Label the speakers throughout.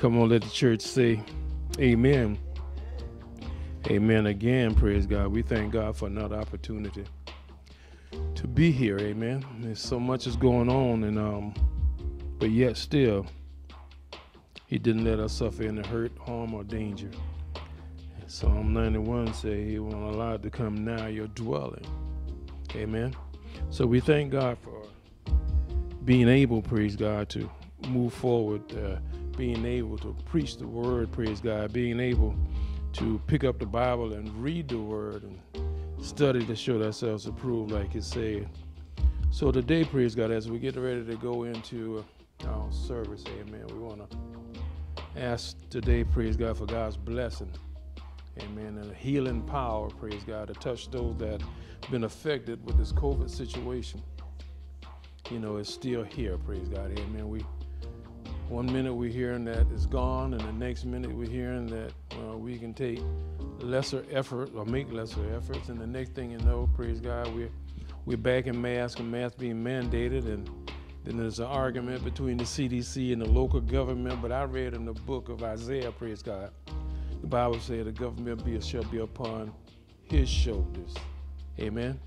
Speaker 1: Come on, let the church say, Amen. Amen again. Praise God. We thank God for another opportunity to be here. Amen. There's so much is going on, and um, but yet still, He didn't let us suffer any hurt, harm, or danger. Psalm 91 say He won't allow to come now your dwelling. Amen. So we thank God for being able, praise God, to move forward. Uh, being able to preach the word, praise God, being able to pick up the Bible and read the word and study to show ourselves approved, like it said. So today, praise God, as we get ready to go into our service, amen, we want to ask today, praise God, for God's blessing, amen, and healing power, praise God, to touch those that been affected with this COVID situation. You know, it's still here, praise God, amen. We one minute we're hearing that it's gone, and the next minute we're hearing that we can take lesser effort or make lesser efforts, and the next thing you know, praise God, we're we're back in masks and masks being mandated, and then there's an argument between the CDC and the local government. But I read in the book of Isaiah, praise God, the Bible said the government be, shall be upon His shoulders. Amen.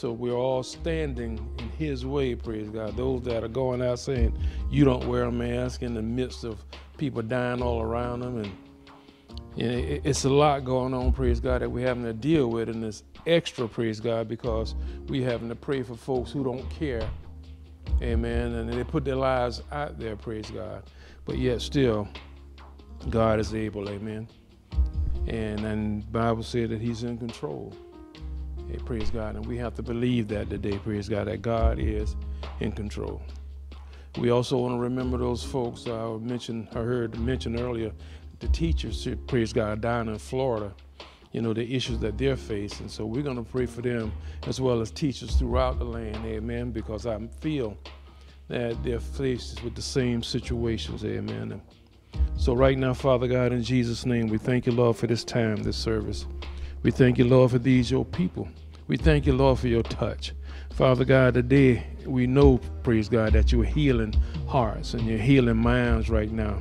Speaker 1: So we're all standing in His way, praise God. Those that are going out saying, you don't wear a mask in the midst of people dying all around them. And, it's a lot going on, praise God, that we're having to deal with. And it's extra, praise God, because we're having to pray for folks who don't care. Amen. And they put their lives out there, praise God. But yet still, God is able, amen. And and Bible said that He's in control. Hey, praise God. And we have to believe that today, praise God, that God is in control. We also want to remember those folks uh, I mentioned, I heard mentioned earlier, the teachers, praise God, down in Florida, you know, the issues that they're facing. So we're going to pray for them as well as teachers throughout the land, amen, because I feel that they're faced with the same situations, amen. So right now, Father God, in Jesus' name, we thank you, Lord, for this time, this service. We thank you, Lord, for these, your people. We thank you, Lord, for your touch. Father God, today we know, praise God, that you're healing hearts and you're healing minds right now.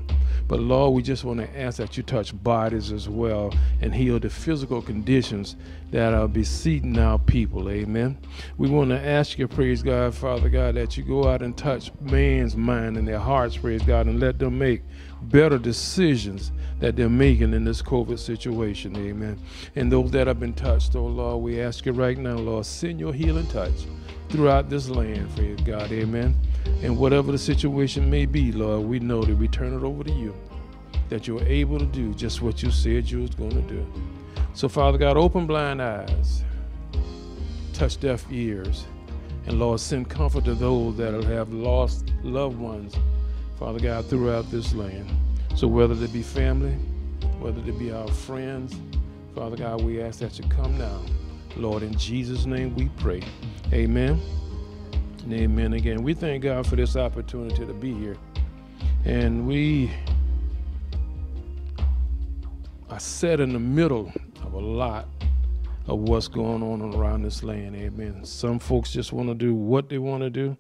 Speaker 1: But Lord, we just want to ask that you touch bodies as well and heal the physical conditions that are beseeching our people. Amen. We want to ask you, praise God, Father God, that you go out and touch man's mind and their hearts, praise God, and let them make better decisions that they're making in this COVID situation. Amen. And those that have been touched, oh Lord, we ask you right now, Lord, send your healing touch throughout this land, praise God. Amen. And whatever the situation may be, Lord, we know that we turn it over to you, that you're able to do just what you said you was going to do. So, Father God, open blind eyes, touch deaf ears, and Lord, send comfort to those that have lost loved ones, Father God, throughout this land. So, whether they be family, whether they be our friends, Father God, we ask that you come now. Lord, in Jesus' name we pray. Amen. And amen again. We thank God for this opportunity to be here. And we are set in the middle of a lot of what's going on around this land. Amen. Some folks just want to do what they want to do.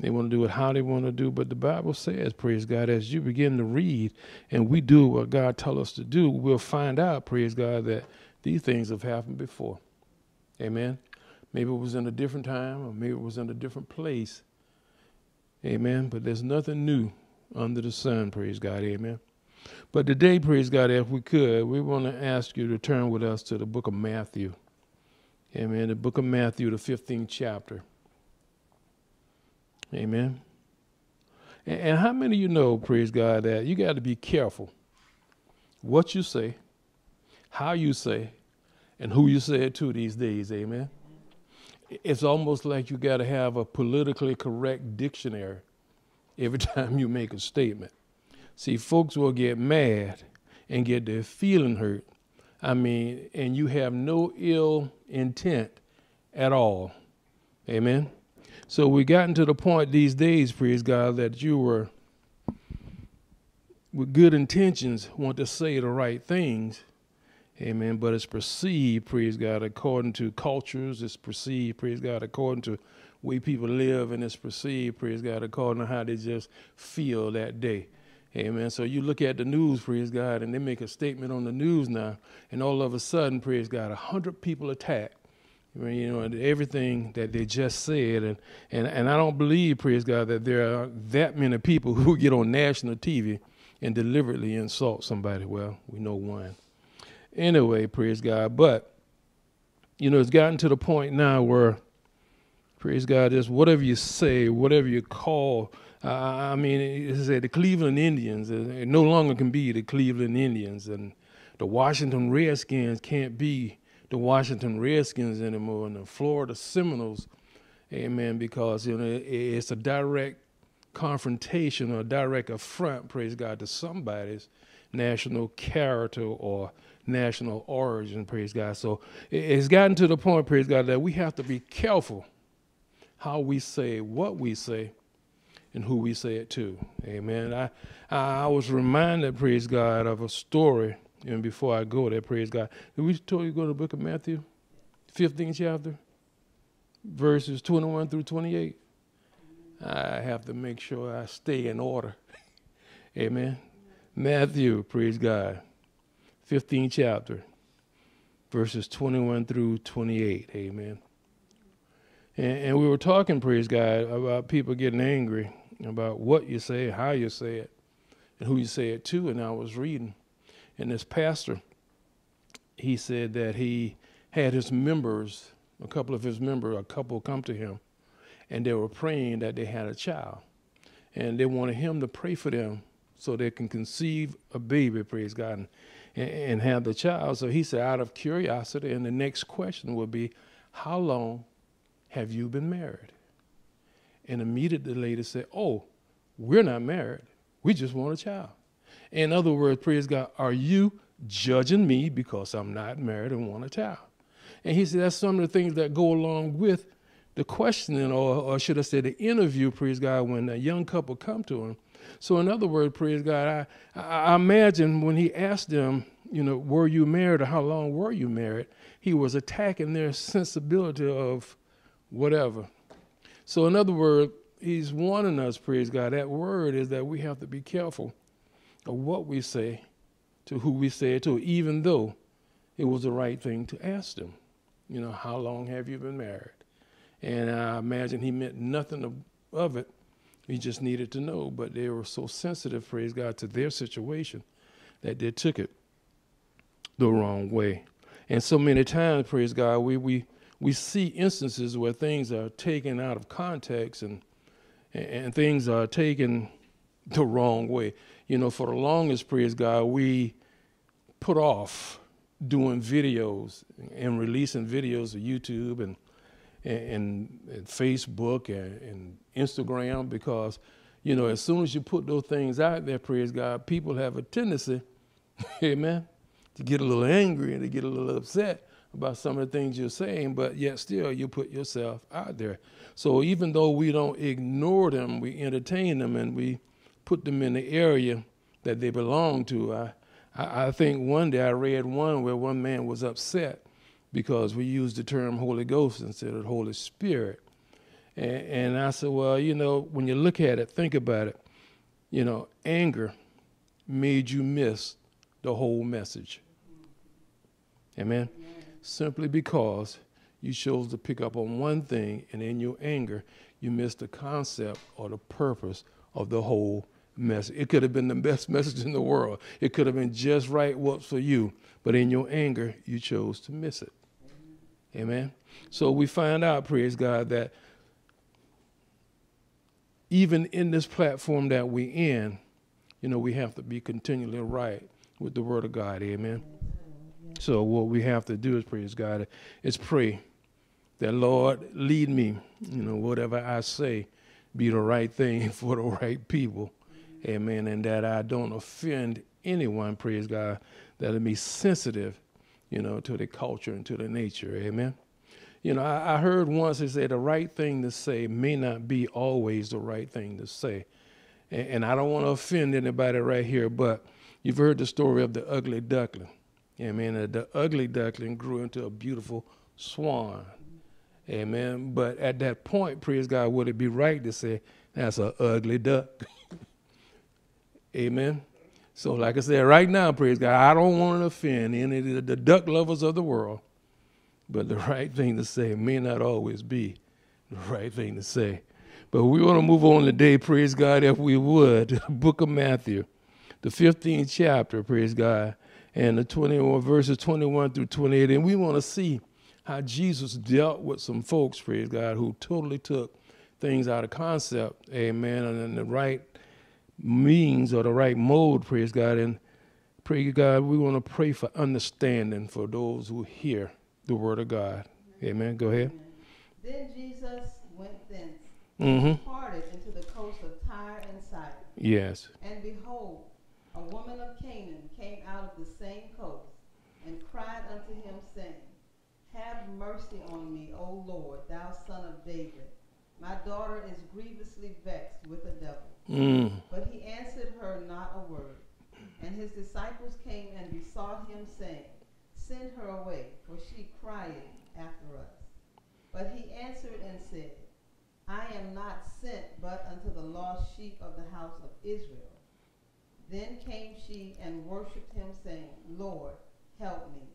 Speaker 1: They want to do it how they want to do. But the Bible says, praise God, as you begin to read and we do what God tells us to do, we'll find out, praise God, that these things have happened before. Amen. Maybe it was in a different time, or maybe it was in a different place. Amen. But there's nothing new under the sun, praise God. Amen. But today, praise God, if we could, we want to ask you to turn with us to the book of Matthew. Amen. The book of Matthew, the 15th chapter. Amen. And, and how many of you know, praise God, that you got to be careful what you say, how you say, and who you say it to these days. Amen it's almost like you got to have a politically correct dictionary every time you make a statement. See, folks will get mad and get their feeling hurt. I mean, and you have no ill intent at all. Amen. So we've gotten to the point these days, praise God, that you were with good intentions want to say the right things, Amen. But it's perceived, praise God, according to cultures. It's perceived, praise God, according to way people live, and it's perceived, praise God, according to how they just feel that day. Amen. So you look at the news, praise God, and they make a statement on the news now, and all of a sudden, praise God, a hundred people attacked. You know, everything that they just said, and, and and I don't believe, praise God, that there are that many people who get on national TV and deliberately insult somebody. Well, we know one. Anyway, praise God. But you know, it's gotten to the point now where, praise God, is whatever you say, whatever you call uh, I mean, it said the Cleveland Indians. It no longer can be the Cleveland Indians, and the Washington Redskins can't be the Washington Redskins anymore, and the Florida Seminoles, amen, because you know it's a direct confrontation or direct affront, praise God, to somebody's national character or national origin, praise God. So it's gotten to the point, praise God, that we have to be careful how we say what we say and who we say it to. Amen. I I was reminded, praise God, of a story. And before I go there, praise God. Did we told you to go to the book of Matthew, 15th chapter, verses 21 through 28? I have to make sure I stay in order. Amen. Matthew, praise God, 15th chapter, verses 21 through 28. Amen. And, and, we were talking, praise God, about people getting angry about what you say, how you say it, and who you say it to. And I was reading, and this pastor, he said that he had his members, a couple of his members, a couple come to him, and they were praying that they had a child. And they wanted him to pray for them so they can conceive a baby, praise God, and, and have the child. So he said, out of curiosity, and the next question would be, How long have you been married? And immediately the lady said, Oh, we're not married. We just want a child. In other words, praise God, are you judging me because I'm not married and want a child? And he said, That's some of the things that go along with the questioning, or, or should I say, the interview, praise God, when a young couple come to him. So, in other words, praise God, I, I imagine when he asked them, you know, were you married or how long were you married, he was attacking their sensibility of whatever. So, in other words, he's warning us, praise God. That word is that we have to be careful of what we say to who we say it to, even though it was the right thing to ask them. You know, how long have you been married? And I imagine he meant nothing of, of it. He just needed to know. But they were so sensitive, praise God, to their situation that they took it the wrong way. And so many times, praise God, we, we we see instances where things are taken out of context and and things are taken the wrong way. You know, for the longest, praise God, we put off doing videos and releasing videos of YouTube and and, and Facebook and, and Instagram because, you know, as soon as you put those things out there, praise God, people have a tendency, amen, to get a little angry and to get a little upset about some of the things you're saying, but yet still you put yourself out there. So even though we don't ignore them, we entertain them and we put them in the area that they belong to. I, I, I think one day I read one where one man was upset because we used the term Holy Ghost instead of Holy Spirit. And, and I said, well, you know, when you look at it, think about it. You know, anger made you miss the whole message. Amen simply because you chose to pick up on one thing and in your anger, you missed the concept or the purpose of the whole message. It could have been the best message in the world. It could have been just right what's for you, but in your anger, you chose to miss it. Amen. So we find out, praise God, that even in this platform that we're in, you know, we have to be continually right with the word of God. Amen. So what we have to do is praise God is pray that Lord lead me, you know, whatever I say be the right thing for the right people. Amen. And that I don't offend anyone, praise God, that I be sensitive, you know, to the culture and to the nature. Amen. You know, I, I heard once they say the right thing to say may not be always the right thing to say. And, and I don't want to offend anybody right here, but you've heard the story of the ugly duckling. Amen. The ugly duckling grew into a beautiful swan. Amen. But at that point, praise God, would it be right to say that's an ugly duck? Amen. So, like I said, right now, praise God, I don't want to offend any of the duck lovers of the world, but the right thing to say may not always be the right thing to say. But we want to move on today, praise God, if we would, book of Matthew, the 15th chapter, praise God, and the 21 verses 21 through 28. And we want to see how Jesus dealt with some folks, praise God, who totally took things out of concept, amen, and the right means or the right mode, praise God. And pray God, we want to pray for understanding for those who hear the word of God. Amen. Go ahead.
Speaker 2: Then Jesus went thence,
Speaker 1: Mm-hmm.
Speaker 2: departed into the coast of Tyre and Sidon.
Speaker 1: Yes.
Speaker 2: And behold, a woman of Canaan came out of the same coast, and cried unto him, saying, Have mercy on me, O Lord, thou son of David. My daughter is grievously vexed with a devil.
Speaker 1: Mm.
Speaker 2: But he answered her not a word. And his disciples came and besought him, saying, Send her away, for she crieth after us. But he answered and said, I am not sent but unto the lost sheep of the house of Israel. Then came she and worshipped him, saying, Lord, help me.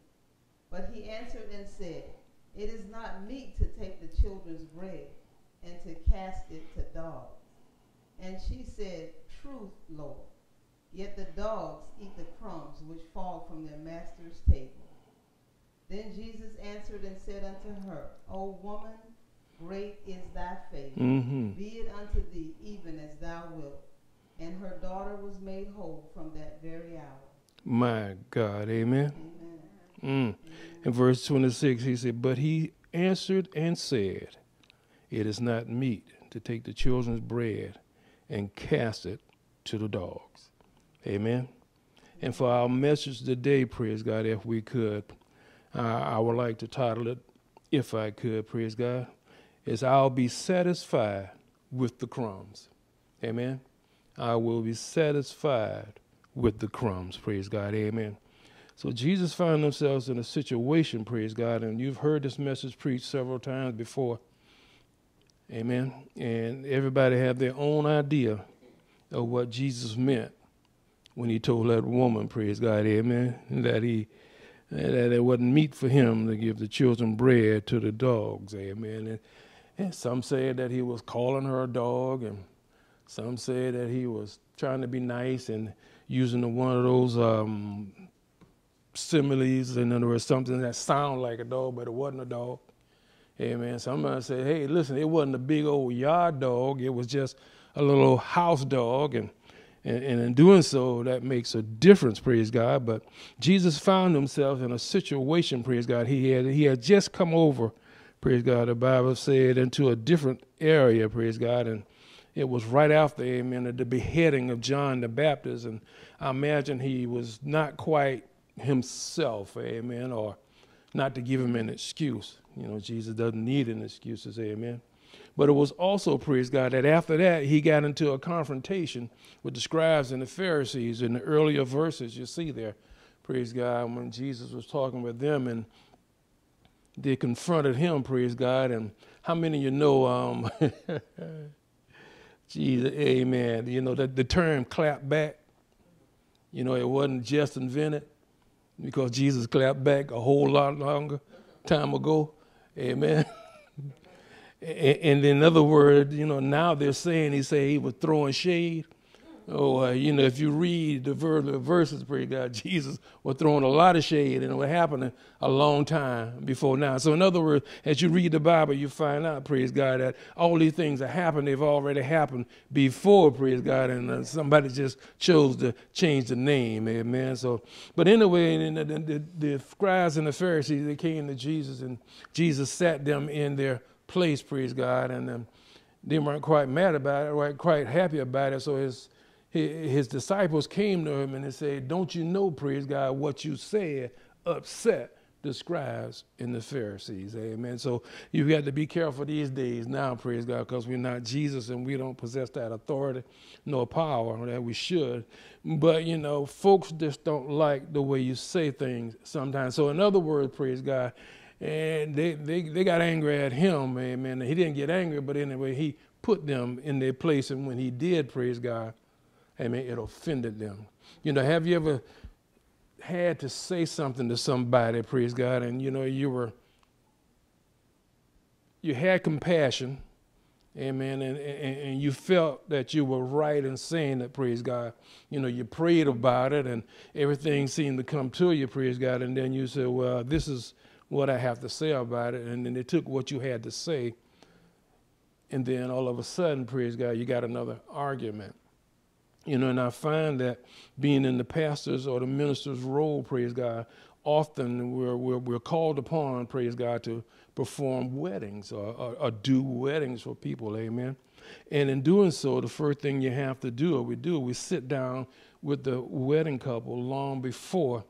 Speaker 2: But he answered and said, It is not meet to take the children's bread and to cast it to dogs. And she said, Truth, Lord. Yet the dogs eat the crumbs which fall from their master's table. Then Jesus answered and said unto her, O woman, great is thy faith.
Speaker 1: Mm-hmm.
Speaker 2: Be it unto thee even as thou wilt. And her daughter was made whole from that very hour.
Speaker 1: My God. Amen.
Speaker 2: Amen.
Speaker 1: Mm. In verse 26, he said, But he answered and said, It is not meet to take the children's bread and cast it to the dogs. Amen. And for our message today, praise God, if we could, uh, I would like to title it, if I could, praise God, is I'll be satisfied with the crumbs. Amen. I will be satisfied with the crumbs, praise God. Amen. So Jesus found themselves in a situation, praise God, and you've heard this message preached several times before. Amen. And everybody have their own idea of what Jesus meant when he told that woman, praise God, amen, that he that it wasn't meat for him to give the children bread to the dogs, amen. And, and some said that he was calling her a dog, and some said that he was trying to be nice and using one of those um, similes, in other words, something that sounded like a dog, but it wasn't a dog. Amen. Somebody said, hey, listen, it wasn't a big old yard dog, it was just a little house dog, and and, and, in doing so, that makes a difference, praise God. But Jesus found himself in a situation, praise God. He had he had just come over, praise God. The Bible said into a different area, praise God, and it was right after, amen, at the beheading of John the Baptist. And I imagine he was not quite himself, amen, or not to give him an excuse. You know, Jesus doesn't need an excuse, to say amen. But it was also, praise God, that after that he got into a confrontation with the scribes and the Pharisees in the earlier verses you see there. Praise God, when Jesus was talking with them and they confronted him, praise God. And how many of you know, um, Jesus, amen, you know, that the term clap back, you know, it wasn't just invented because Jesus clapped back a whole lot longer time ago. Amen. And in other words, you know, now they're saying he said he was throwing shade. Oh, uh, you know, if you read the verses, praise God, Jesus was throwing a lot of shade, and it was happening a long time before now. So, in other words, as you read the Bible, you find out, praise God, that all these things that happened, they've already happened before, praise God, and uh, somebody just chose to change the name, amen. So, but anyway, the, the, the scribes and the Pharisees, they came to Jesus, and Jesus sat them in their place, praise God, and um, they weren't quite mad about it, weren't quite happy about it. So his, his, disciples came to him and they said, "Don't you know, praise God, what you said upset the scribes and the Pharisees." Amen. So you've got to be careful these days now, praise God, because we're not Jesus and we don't possess that authority nor power that we should. But you know, folks just don't like the way you say things sometimes. So in other words, praise God and they, they, they got angry at him, amen. He didn't get angry, but anyway, he put them in their place. And when he did, praise God, Amen. It offended them. You know, have you ever had to say something to somebody, praise God, and you know, you were, you had compassion, amen, and, and, and you felt that you were right in saying that, praise God. You know, you prayed about it and everything seemed to come to you, praise God, and then you said, well, this is what I have to say about it, and then they took what you had to say, and then all of a sudden, praise God, you got another argument. You know, and I find that being in the pastor's or the minister's role, praise God, often we're, we're, we're called upon, praise God, to perform weddings or, or, or, do weddings for people, amen. And in doing so, the first thing you have to do, or we do, we sit down with the wedding couple long before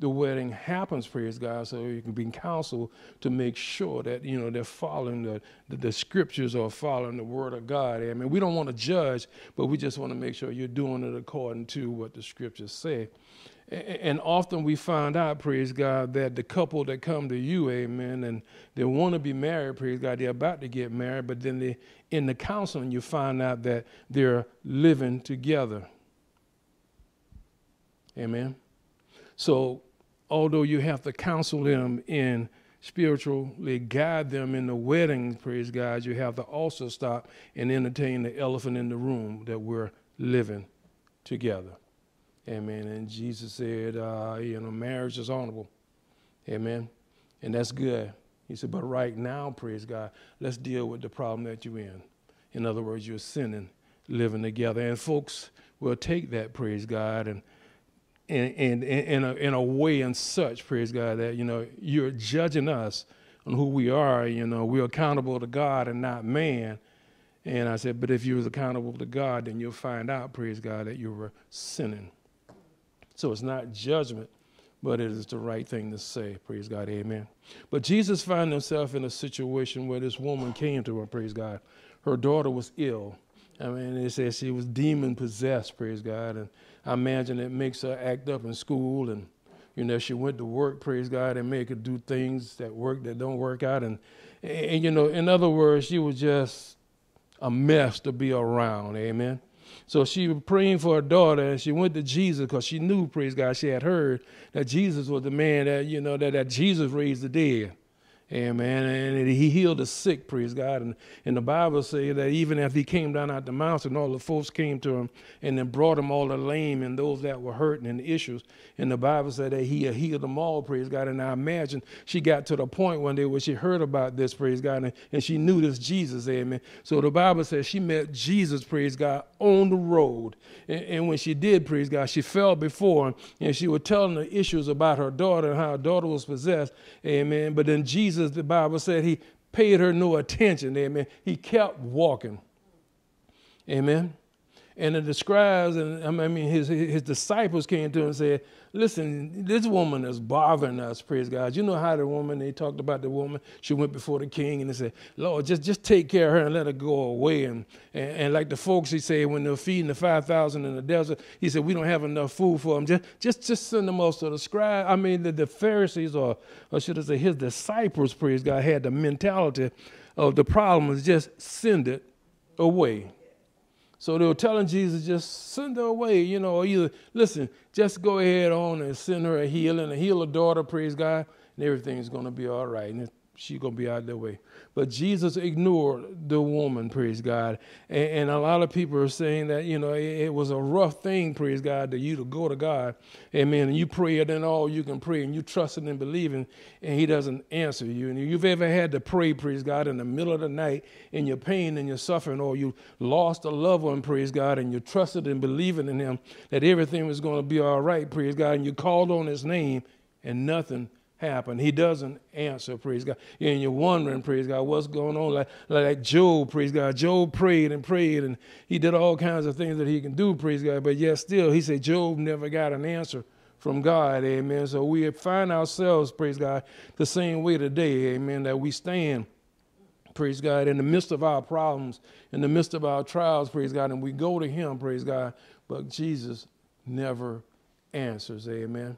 Speaker 1: the wedding happens, praise God, so you can be counseled to make sure that, you know, they're following the, the, the, scriptures or following the word of God. I mean, we don't want to judge, but we just want to make sure you're doing it according to what the scriptures say. And, and often we find out, praise God, that the couple that come to you, amen, and they want to be married, praise God, they're about to get married, but then they, in the counseling, you find out that they're living together. Amen. So although you have to counsel them in spiritually guide them in the wedding, praise God, you have to also stop and entertain the elephant in the room that we're living together. Amen. And Jesus said, uh, you know, marriage is honorable. Amen. And that's good. He said, but right now, praise God, let's deal with the problem that you're in. In other words, you're sinning, living together. And folks will take that, praise God, and in, in, in, a, in a way and such, praise God, that, you know, you're judging us on who we are. You know, we're accountable to God and not man. And I said, but if you was accountable to God, then you'll find out, praise God, that you were sinning. So it's not judgment, but it is the right thing to say, praise God, amen. But Jesus found himself in a situation where this woman came to him, praise God. Her daughter was ill. I mean, it says she was demon possessed, praise God. And I imagine it makes her act up in school and you know, she went to work, praise God, and make her do things that work that don't work out. And, and, and, you know, in other words, she was just a mess to be around. Amen. So she was praying for her daughter and she went to Jesus because she knew, praise God, she had heard that Jesus was the man that, you know, that, that Jesus raised the dead. Amen. And he healed the sick, praise God. And, and the Bible says that even if he came down out the mountain, all the folks came to him and then brought him all the lame and those that were hurting and issues. And the Bible said that he healed them all, praise God. And I imagine she got to the point one day where she heard about this, praise God, and, and she knew this Jesus, amen. So the Bible says she met Jesus, praise God, on the road. And, and when she did, praise God, she fell before him and she was telling the issues about her daughter and how her daughter was possessed, amen. But then Jesus Jesus, the Bible said he paid her no attention. Amen. He kept walking. Amen. And it describes, and I mean, his, his disciples came to him and said, Listen, this woman is bothering us, praise God. You know how the woman, they talked about the woman, she went before the king and they said, Lord, just, just take care of her and let her go away. And, and, and like the folks, he said, when they're feeding the 5,000 in the desert, he said, We don't have enough food for them. Just, just, just send them off. So the scribe, I mean, the, the Pharisees, or, or should I say, his disciples, praise God, had the mentality of the problem is just send it away. So they were telling Jesus, just send her away, you know, or either, listen, just go ahead on and send her a healing, a heal her daughter, praise God, and everything's going to be all right. And she's going to be out of their way. But Jesus ignored the woman, praise God. And, and, a lot of people are saying that, you know, it, it, was a rough thing, praise God, to you to go to God. Amen. And you pray it and all you can pray and you trust and believing and he doesn't answer you. And you've ever had to pray, praise God, in the middle of the night in your pain and your suffering or you lost a loved one, praise God, and you trusted and believing in him that everything was going to be all right, praise God, and you called on his name and nothing happen. He doesn't answer, praise God. And you're wondering, praise God, what's going on? Like, like Job, praise God. Job prayed and prayed and he did all kinds of things that he can do, praise God. But yet still, he said Job never got an answer from God, amen. So we find ourselves, praise God, the same way today, amen, that we stand, praise God, in the midst of our problems, in the midst of our trials, praise God, and we go to him, praise God, but Jesus never answers, amen.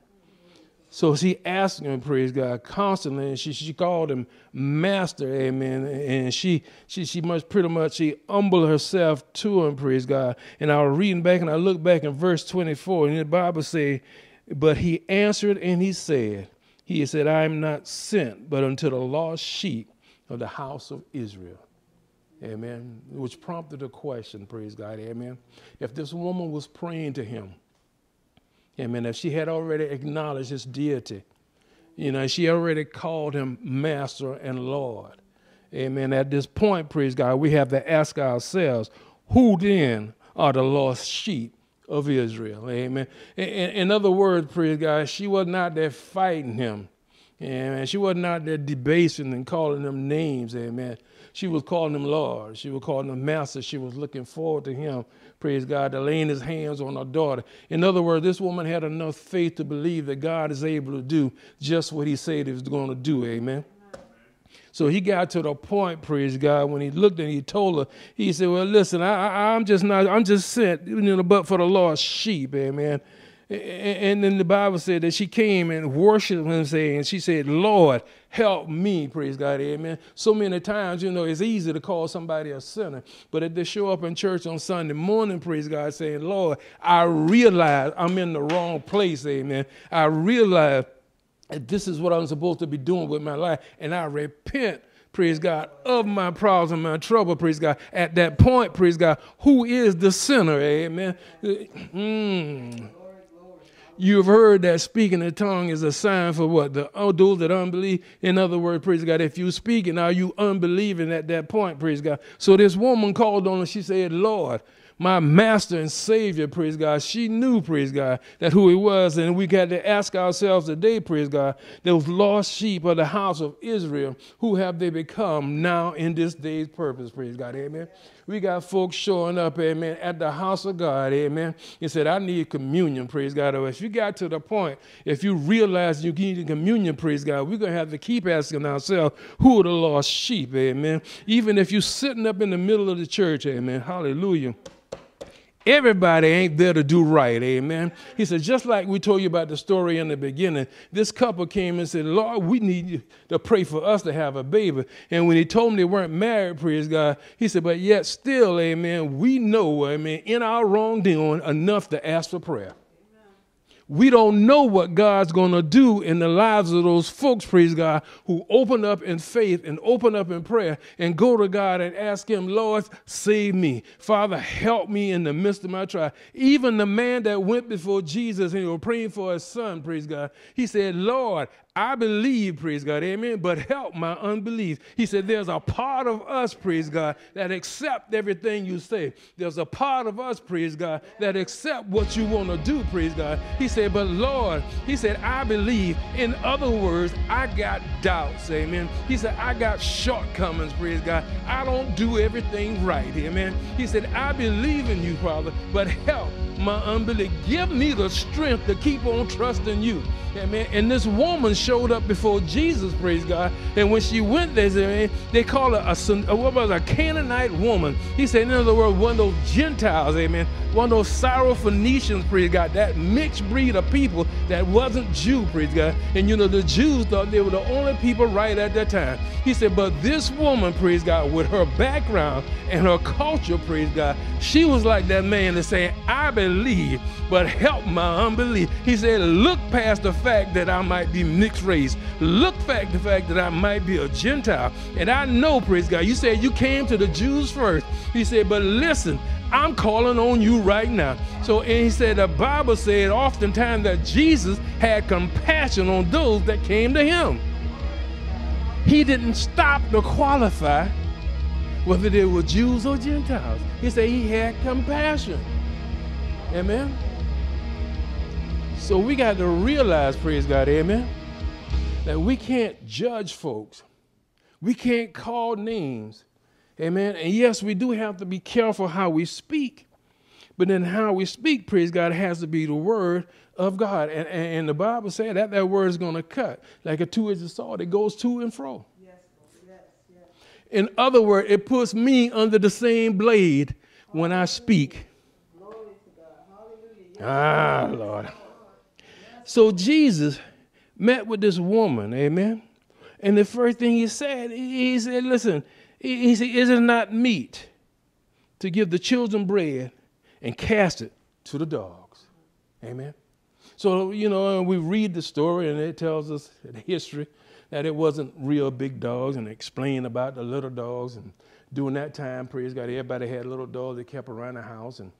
Speaker 1: So she asked him, praise God, constantly, and she, she called him master, amen. And she she she must pretty much she humble herself to him, praise God. And I was reading back and I look back in verse 24, and the Bible say, But he answered and he said, He said, I am not sent but unto the lost sheep of the house of Israel. Amen. Which prompted a question, praise God, amen. If this woman was praying to him, Amen. If she had already acknowledged his deity, you know, she already called him Master and Lord. Amen. At this point, praise God, we have to ask ourselves, who then are the lost sheep of Israel? Amen. In, in other words, praise God, she was not there fighting him. Amen. She was not there debasing and calling them names. Amen. She was calling him Lord. She was calling him Master. She was looking forward to him praise God, to laying his hands on her daughter. In other words, this woman had enough faith to believe that God is able to do just what he said he was going to do. Amen. So he got to the point, praise God, when he looked and he told her, he said, Well, listen, I, am just not, I'm just sent, you know, but for the lost sheep, amen. And then the Bible said that she came and worshiped him, saying, she said, Lord, help me, praise God, amen. So many times, you know, it's easy to call somebody a sinner, but if they show up in church on Sunday morning, praise God, saying, Lord, I realize I'm in the wrong place, amen. I realize that this is what I'm supposed to be doing with my life, and I repent praise God, of my problems and my trouble, praise God. At that point, praise God, who is the sinner, amen? Mm. You've heard that speaking in tongue is a sign for what? The oh, those that unbelieve. In other words, praise God, if you speaking, are you unbelieving at that point, praise God? So this woman called on and she said, Lord, my master and savior, praise God. She knew, praise God, that who he was. And we got to ask ourselves today, praise God, those lost sheep of the house of Israel, who have they become now in this day's purpose, praise God. Amen. We got folks showing up, amen, at the house of God, amen. He said, I need communion, praise God. If you got to the point, if you realize you need communion, praise God, we're going to have to keep asking ourselves, who are the lost sheep, amen. Even if you're sitting up in the middle of the church, amen. Hallelujah. Everybody ain't there to do right, amen. He said, just like we told you about the story in the beginning, this couple came and said, Lord, we need you to pray for us to have a baby. And when he told them they weren't married, praise God, he said, but yet still, amen, we know, amen, in our wrongdoing enough to ask for prayer we don't know what God's going to do in the lives of those folks, praise God, who open up in faith and open up in prayer and go to God and ask Him, Lord, save me. Father, help me in the midst of my trial. Even the man that went before Jesus and he was praying for his son, praise God, he said, Lord, I believe, praise God, amen, but help my unbelief. He said, There's a part of us, praise God, that accept everything you say. There's a part of us, praise God, that accept what you want to do, praise God. He said, But Lord, he said, I believe. In other words, I got doubts, amen. He said, I got shortcomings, praise God. I don't do everything right, amen. He said, I believe in you, Father, but help my unbelief. Give me the strength to keep on trusting you. Amen. And this woman showed up before Jesus, praise God. And when she went there, they call her a, uh, what was a Canaanite woman. He said, in other words, one of those Gentiles, amen. One of those Syrophoenicians, praise God. That mixed breed of people that wasn't Jew, praise God. And you know, the Jews thought they were the only people right at that time. He said, but this woman, praise God, with her background and her culture, praise God, she was like that man that's saying, I believe, but help my unbelief. He said, look past the fact that I might be mixed race. Look past the fact that I might be a Gentile. And I know, praise God, you said you came to the Jews first. He said, but listen, I'm calling on you right now. So, and he said, the Bible said oftentimes that Jesus had compassion on those that came to him. He didn't stop to qualify whether they were Jews or Gentiles. He said he had compassion. Amen. So we got to realize, praise God, amen, that we can't judge folks. We can't call names. Amen. And yes, we do have to be careful how we speak. But then how we speak, praise God, has to be the word of God. And, and, the Bible said that that word is going to cut like a two-edged sword. It goes to and fro. Yes, yes, yes. In other words, it puts me under the same blade when I speak. Glory to God. Hallelujah. Ah, Lord. So Jesus met with this woman, amen. And the first thing he said, he said, listen, he said, is it not meat to give the children bread and cast it to the dogs? Amen. So, you know, we read the story and it tells us the history that it wasn't real big dogs and explain about the little dogs. And during that time, praise God, everybody had little dogs they kept around the house. And,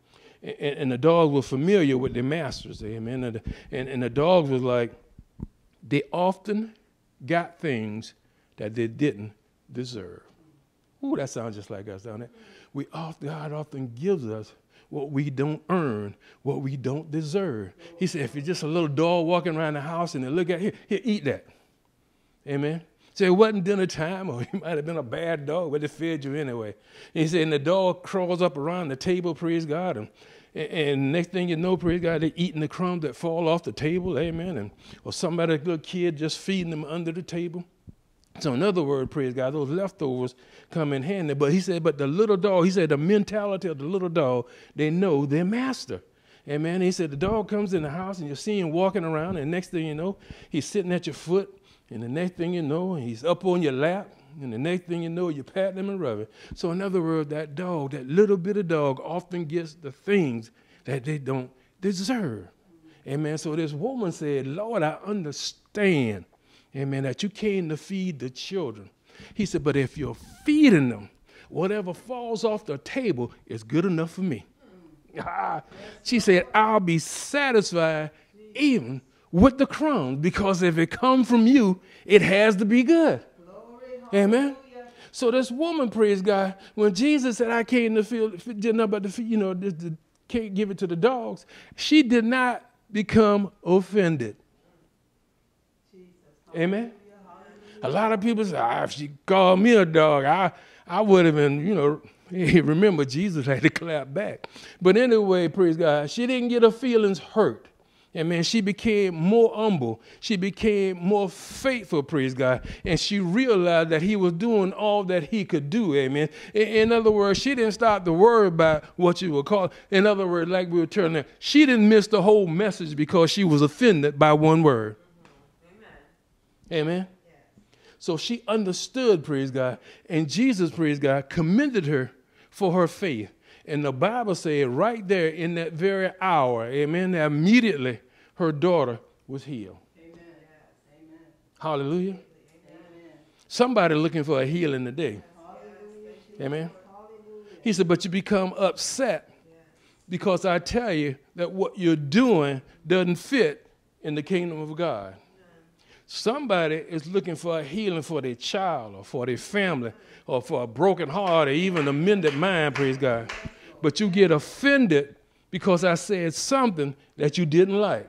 Speaker 1: and, and the dogs were familiar with their masters, amen. And, and, and the dogs was like, they often got things that they didn't deserve. Ooh, that sounds just like us, doesn't it? We often, God often gives us what we don't earn, what we don't deserve. He said, if you're just a little dog walking around the house and they look at here, here, eat that. Amen. So it wasn't dinner time, or you might have been a bad dog, but they fed you anyway. And he said, and the dog crawls up around the table, praise God, and, and next thing you know, praise God, they're eating the crumbs that fall off the table, amen. And or somebody, a little kid, just feeding them under the table. So in other words, praise God, those leftovers come in handy. But he said, but the little dog, he said, the mentality of the little dog, they know their master. Amen. He said, the dog comes in the house and you see him walking around, and next thing you know, he's sitting at your foot, and the next thing you know, he's up on your lap. And the next thing you know, you pat them and rub it. So, in other words, that dog, that little bit of dog, often gets the things that they don't deserve. Amen. So, this woman said, Lord, I understand, amen, that you came to feed the children. He said, but if you're feeding them, whatever falls off the table is good enough for me. Ah, she said, I'll be satisfied even with the crumbs because if it comes from you, it has to be good. Amen. So this woman, praise God, when Jesus said, "I came to feel, did not but to, you know, can't give it to the dogs," she did not become offended. Amen. A lot of people say, ah, if she called me a dog, I, I would have been, you know, remember Jesus had to clap back. But anyway, praise God, she didn't get her feelings hurt. And man, she became more humble. She became more faithful, praise God. And she realized that he was doing all that he could do, amen. In, in other words, she didn't stop to worry about what you would call. In other words, like we were turning there, she didn't miss the whole message because she was offended by one word. Amen. Amen. So she understood, praise God. And Jesus, praise God, commended her for her faith. And the Bible said right there in that very hour, amen, immediately her daughter was healed. Amen. Hallelujah. Amen. Somebody looking for a healing today. Amen. He said, but you become upset because I tell you that what you're doing doesn't fit in the kingdom of God. Somebody is looking for a healing for their child or for their family or for a broken heart or even a mended mind, praise God. But you get offended because I said something that you didn't like.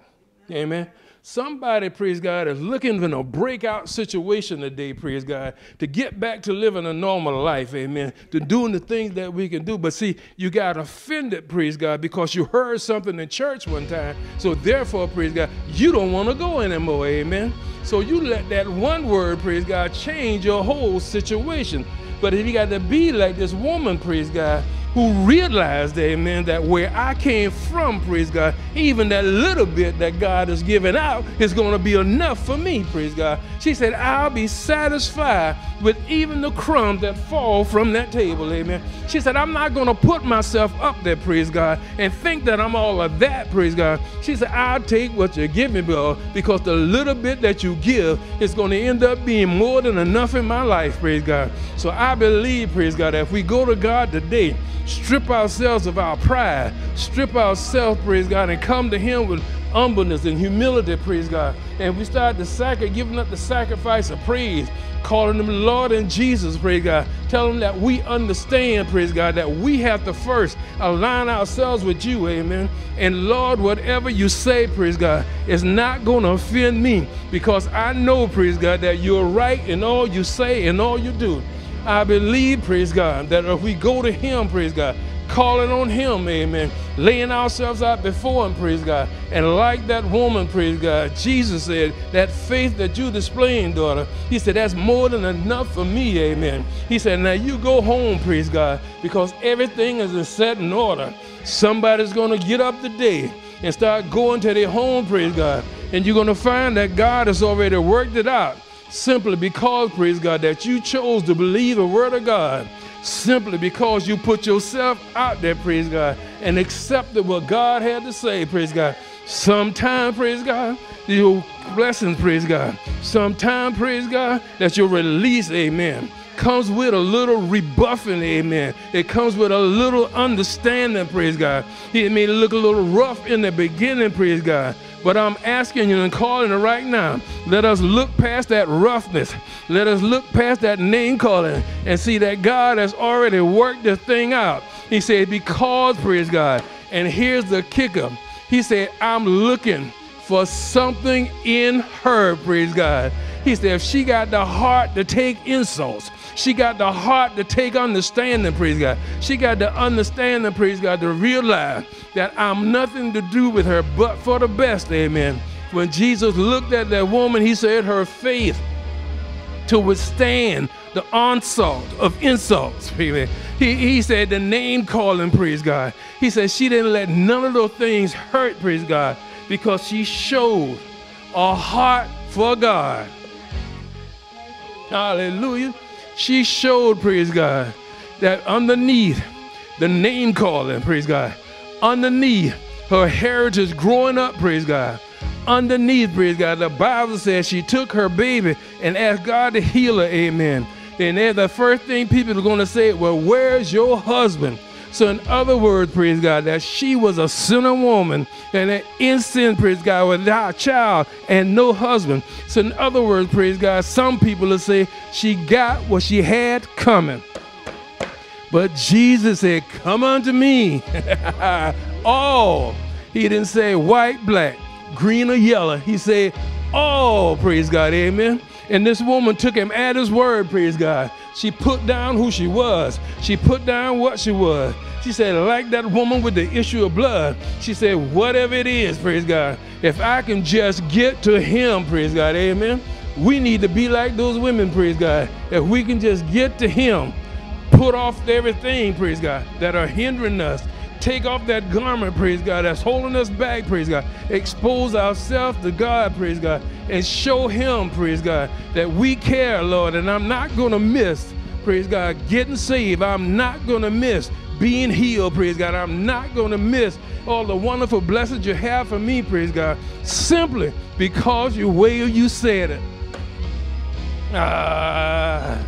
Speaker 1: Amen. Somebody, praise God, is looking in a breakout situation today, praise God, to get back to living a normal life, amen, to doing the things that we can do. But see, you got offended, praise God, because you heard something in church one time. So therefore, praise God, you don't want to go anymore, amen. So you let that one word, praise God, change your whole situation. But if you got to be like this woman, praise God, who realized, amen, that where I came from, praise God, even that little bit that God has given out is going to be enough for me, praise God. She said, I'll be satisfied with even the crumbs that fall from that table, amen. She said, I'm not going to put myself up there, praise God, and think that I'm all of that, praise God. She said, I'll take what you give me, bro, because the little bit that you give is going to end up being more than enough in my life, praise God. So I believe, praise God, that if we go to God today, strip ourselves of our pride, strip ourselves, praise God, and come to Him with humbleness and humility, praise God. And we start the sacrifice, giving up the sacrifice of praise, calling Him Lord and Jesus, praise God. Tell Him that we understand, praise God, that we have to first align ourselves with you, amen. And Lord, whatever you say, praise God, is not going to offend me because I know, praise God, that you're right in all you say and all you do. I believe, praise God, that if we go to Him, praise God, calling on Him, amen, laying ourselves out before Him, praise God, and like that woman, praise God, Jesus said, that faith that you displaying, daughter, He said, that's more than enough for me, amen. He said, now you go home, praise God, because everything is set in order. Somebody's going to get up today and start going to their home, praise God, And you're going to find that God has already worked it out simply because, praise God, that you chose to believe the word of God simply because you put yourself out there, praise God, and accepted what God had to say, praise God. Sometime, praise God, your blessings, praise God. Sometime, praise God, that your release, amen, comes with a little rebuffing, amen. It comes with a little understanding, praise God. It may look a little rough in the beginning, praise God. But I'm asking you and calling it right now. Let us look past that roughness. Let us look past that name calling and see that God has already worked the thing out. He said, because, praise God. And here's the kicker. He said, I'm looking for something in her, praise God. He said, if she got the heart to take insults, she got the heart to take understanding, praise God. She got the understanding, praise God, to realize that I'm nothing to do with her but for the best, amen. When Jesus looked at that woman, he said her faith to withstand the onslaught of insults, amen. He, he said the name calling, praise God. He said she didn't let none of those things hurt, praise God, because she showed a heart for God. Hallelujah she showed, praise God, that underneath the name calling, praise God, underneath her heritage growing up, praise God, underneath, praise God, the Bible says she took her baby and asked God to heal her, amen. And then the first thing people are going to say, well, where's your husband? So, in other words, praise God, that she was a sinner woman and an in sin, praise God, without a child and no husband. So, in other words, praise God, some people will say she got what she had coming. But Jesus said, Come unto me. all. He didn't say white, black, green, or yellow. He said, All, praise God, amen. And this woman took him at his word, praise God. She put down who she was. She put down what she was. She said, like that woman with the issue of blood, she said, whatever it is, praise God, if I can just get to him, praise God, amen. We need to be like those women, praise God. If we can just get to him, put off everything, praise God, that are hindering us, take off that garment, praise God, that's holding us back, praise God. Expose ourselves to God, praise God, and show Him, praise God, that we care, Lord. And I'm not going to miss, praise God, getting saved. I'm not going to miss being healed, praise God. I'm not going to miss all the wonderful blessings you have for me, praise God, simply because you way you said it. Ah,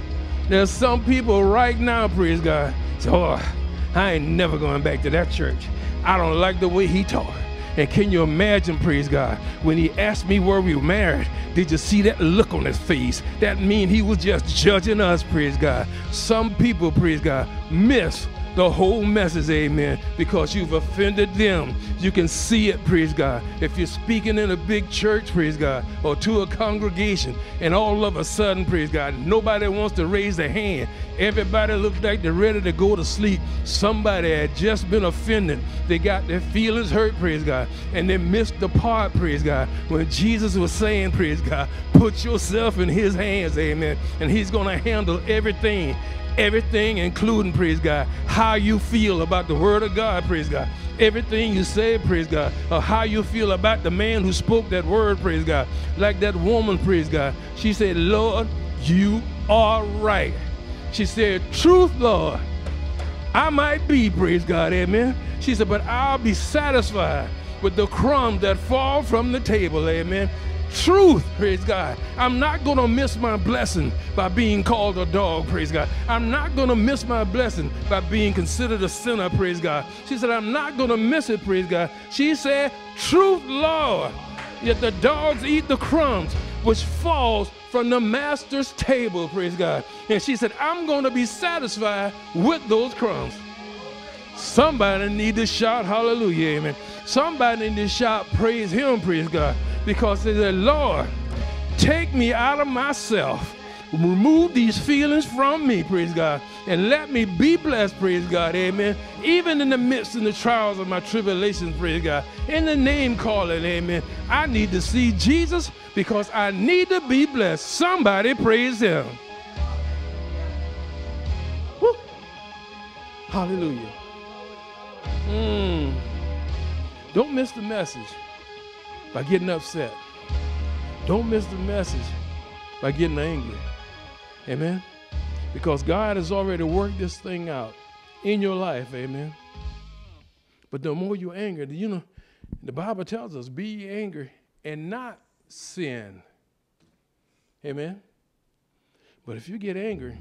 Speaker 1: there's some people right now, praise God, so oh, I ain't never going back to that church. I don't like the way he taught. And can you imagine, praise God, when he asked me were we were married, did you see that look on his face? That mean he was just judging us, praise God. Some people, praise God, miss the whole message, amen, because you've offended them. You can see it, praise God. If you're speaking in a big church, praise God, or to a congregation, and all of a sudden, praise God, nobody wants to raise their hand. Everybody looks like they're ready to go to sleep. Somebody had just been offended. They got their feelings hurt, praise God, and they missed the part, praise God, when Jesus was saying, praise God, put yourself in his hands, amen, and he's going to handle everything everything, including, praise God, how you feel about the word of God, praise God. Everything you say, praise God, or how you feel about the man who spoke that word, praise God. Like that woman, praise God. She said, Lord, you are right. She said, Truth, Lord, I might be, praise God, amen. She said, but I'll be satisfied with the crumbs that fall from the table, amen truth, praise God. I'm not going to miss my blessing by being called a dog, praise God. I'm not going to miss my blessing by being considered a sinner, praise God. She said, I'm not going to miss it, praise God. She said, truth, Lord. Yet the dogs eat the crumbs which falls from the master's table, praise God. And she said, I'm going to be satisfied with those crumbs. Somebody need to shout hallelujah, amen. Somebody need to shout praise him, praise God because they said, Lord, take me out of myself. Remove these feelings from me, praise God, and let me be blessed, praise God, amen. Even in the midst of the trials of my tribulations, praise God, in the name calling, amen. I need to see Jesus because I need to be blessed. Somebody praise Him. Woo. Hallelujah. Mm. Don't miss the message by getting upset. Don't miss the message by getting angry. Amen. Because God has already worked this thing out in your life. Amen. But the more you're angry, you know, the Bible tells us, be angry and not sin. Amen. But if you get angry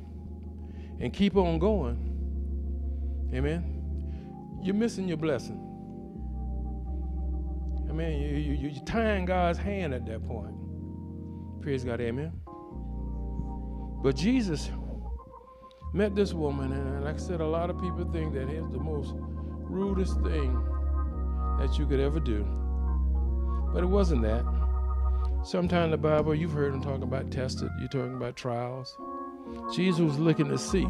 Speaker 1: and keep on going, amen, you're missing your blessing. I mean, you, you, you're tying God's hand at that point. Praise God, amen. But Jesus met this woman, and like I said, a lot of people think that it's the most rudest thing that you could ever do. But it wasn't that. Sometimes in the Bible, you've heard them talking about tested, you're talking about trials. Jesus was looking to see,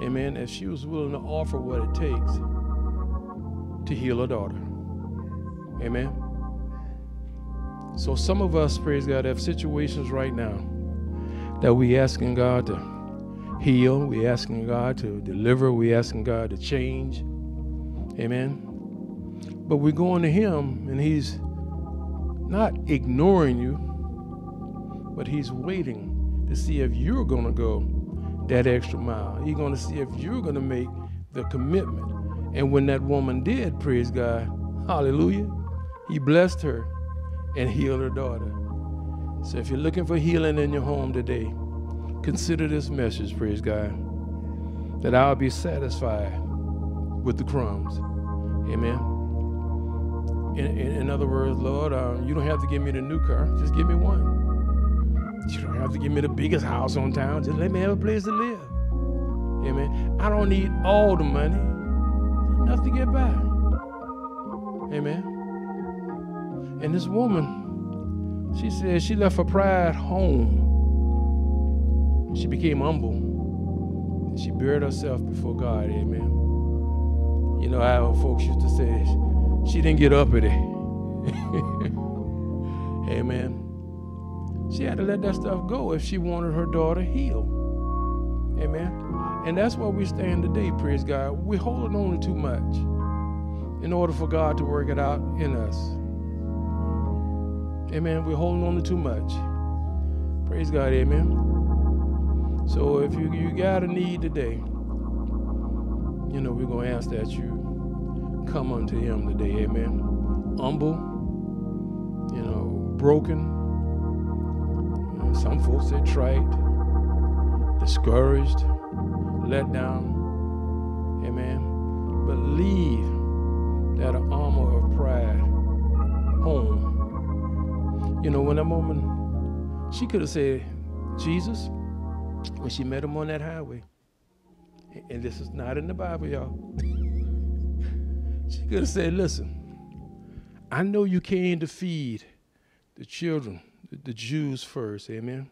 Speaker 1: amen, if she was willing to offer what it takes to heal her daughter. Amen. So some of us, praise God, have situations right now that we asking God to heal, we asking God to deliver, we asking God to change. Amen. But we're going to Him and He's not ignoring you, but He's waiting to see if you're going to go that extra mile. He's going to see if you're going to make the commitment. And when that woman did, praise God, hallelujah, He blessed her and healed her daughter. So if you're looking for healing in your home today, consider this message, praise God, that I'll be satisfied with the crumbs. Amen. In, in, in other words, Lord, uh, you don't have to give me the new car, just give me one. You don't have to give me the biggest house on town, just let me have a place to live. Amen. I don't need all the money, enough to get by. Amen. And this woman, she said she left her pride home. She became humble. She buried herself before God. Amen. You know how folks used to say, she didn't get uppity. Amen. She had to let that stuff go if she wanted her daughter healed. Amen. And that's where we stand today, praise God. We're holding on to too much in order for God to work it out in us. Amen. We're holding on to too much. Praise God. Amen. So if you, you got a need today, you know, we're going to ask that you come unto Him today. Amen. Humble, you know, broken. You know, some folks say trite, discouraged, let down. Amen. But leave that armor of pride home you know, when that woman, she could have said, Jesus, when she met him on that highway, and this is not in the Bible, y'all. she could have said, Listen, I know you came to feed the children, the, Jews first, amen.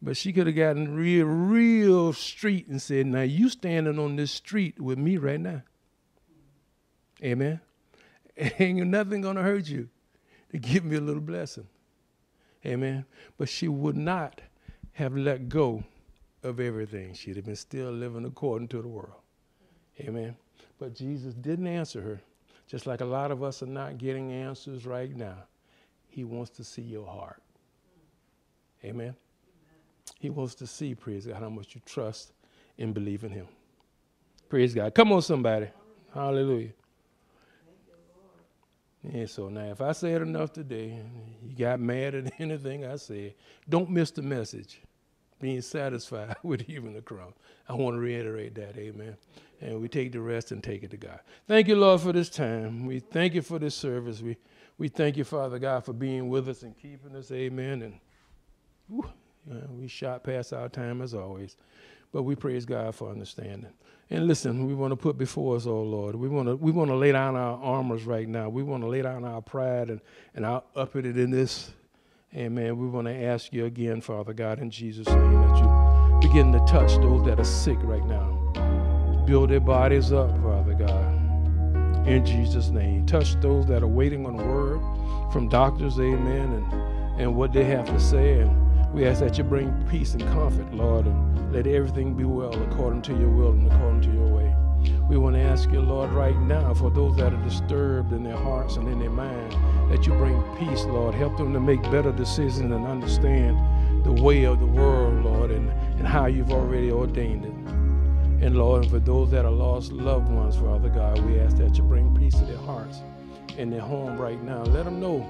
Speaker 1: But she could have gotten real, real street and said, Now you standing on this street with me right now. Amen. Ain't nothing gonna hurt you to give me a little blessing. Amen. But she would not have let go of everything. She'd have been still living according to the world. Amen. But Jesus didn't answer her, just like a lot of us are not getting answers right now. He wants to see your heart. Amen. He wants to see, praise God, how much you trust and believe in Him. Praise God. Come on, somebody. Hallelujah. And so now, if I said enough today, you got mad at anything I said, don't miss the message. Being satisfied with even the crumb. I want to reiterate that, amen. And we take the rest and take it to God. Thank you, Lord, for this time. We thank you for this service. We, we thank you, Father God, for being with us and keeping us, amen. And whew, uh, we shot past our time as always. But we praise God for understanding. And listen, we want to put before us, oh Lord, we want to we want to lay down our armors right now. We want to lay down our pride and, and our uppity in this. Amen. We want to ask you again, Father God, in Jesus' name, that you begin to touch those that are sick right now. Build their bodies up, Father God. In Jesus' name. Touch those that are waiting on a word from doctors, amen, and, and what they have to say. And we ask that you bring peace and comfort, Lord, and let everything be well according to your will and according to your way. We want to ask you, Lord, right now for those that are disturbed in their hearts and in their mind, that you bring peace, Lord. Help them to make better decisions and understand the way of the world, Lord, and, and how you've already ordained it. And Lord, and for those that are lost loved ones, Father God, we ask that you bring peace to their hearts and their home right now. Let them know,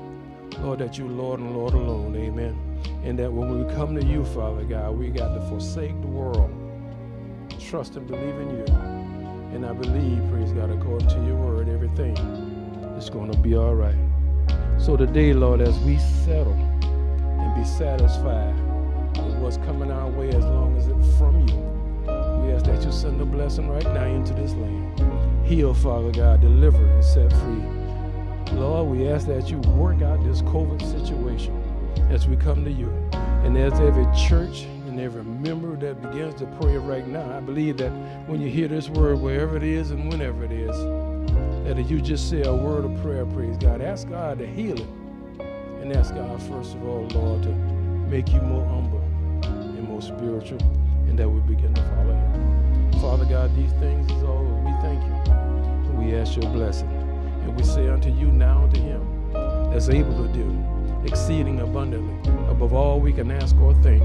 Speaker 1: Lord, that you Lord and Lord alone. Amen. And that when we come to you, Father God, we got to forsake the world, trust and believe in you. And I believe, praise God, according to your word, everything is going to be all right. So today, Lord, as we settle and be satisfied with what's coming our way as long as it's from you, we ask that you send a blessing right now into this land. Heal, Father God, deliver and set free. Lord, we ask that you work out this COVID situation as we come to you. And as every church and every member that begins to pray right now, I believe that when you hear this word, wherever it is and whenever it is, that if you just say a word of prayer, praise God, ask God to heal it. And ask God, first of all, Lord, to make you more humble and more spiritual, and that we begin to follow Him. Father God, these things is all we thank you. We ask your blessing. And we say unto you now to him that's able to do exceeding abundantly above all we can ask or think,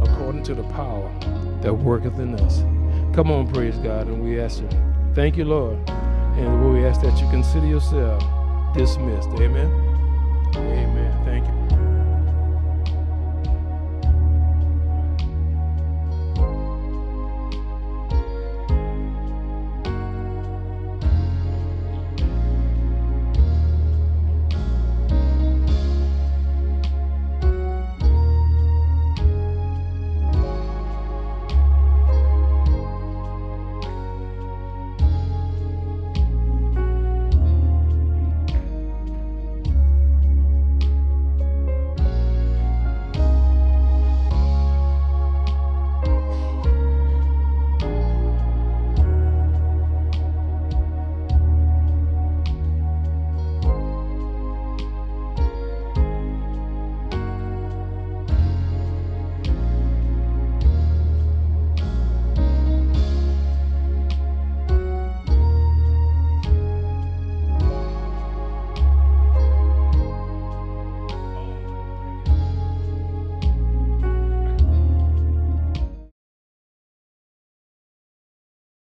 Speaker 1: according to the power that worketh in us. Come on, praise God, and we ask you. Thank you, Lord. And we ask that you consider yourself dismissed. Amen. Amen. Thank you.